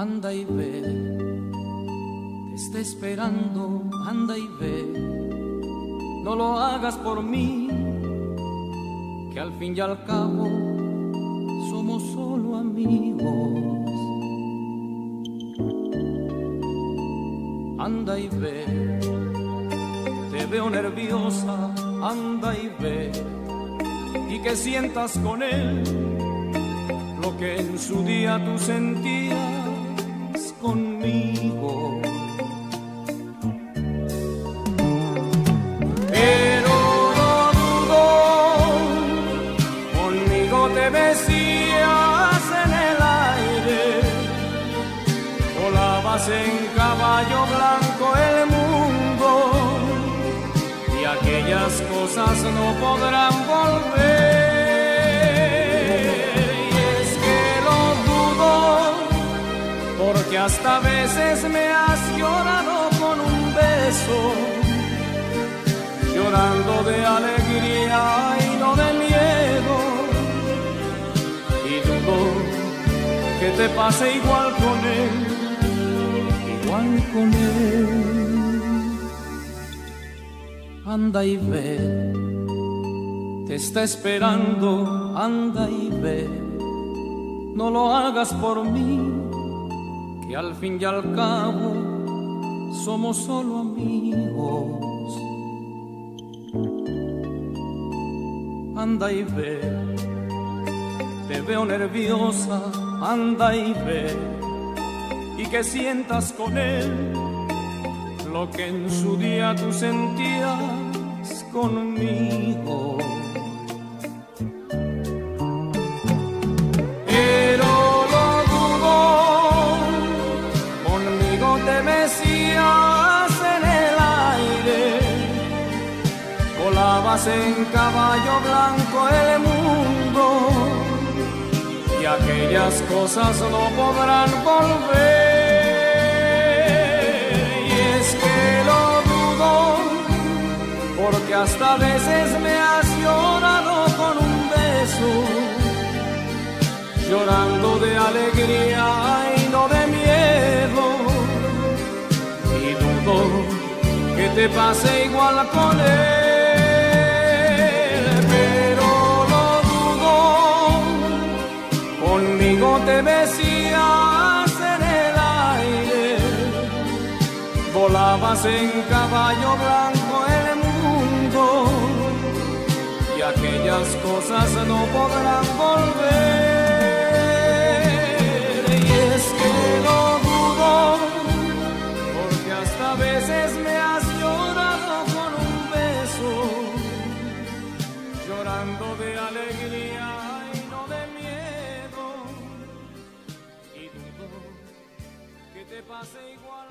anda y ve, te está esperando, anda y ve, no lo hagas por mí, que al fin y al cabo somos solo amigos. Anda y ve, te veo nerviosa, anda y ve, y que sientas con él lo que en su día tú sentías conmigo. En caballo blanco el mundo y aquellas cosas no podrán volver. porque hasta veces me has llorado con un beso, llorando de alegría y no de miedo. Y dudo que te pase igual con él, Anda y ve, te está esperando, anda y ve, no lo hagas por mí y al fin y al cabo somos solo amigos. Anda y ve, te veo nerviosa, anda y ve, y que sientas con él lo que en su día tú sentías conmigo. en caballo blanco el mundo y aquellas cosas no podrán volver. Porque hasta veces me has llorado con un beso, llorando de alegría y no de miedo. Y dudo que te pase igual con él. te besías en el aire, volabas en caballo blanco aquellas cosas no podrán volver. Y es que no dudo, porque hasta veces me has llorado con un beso, llorando de alegría. te pase igual.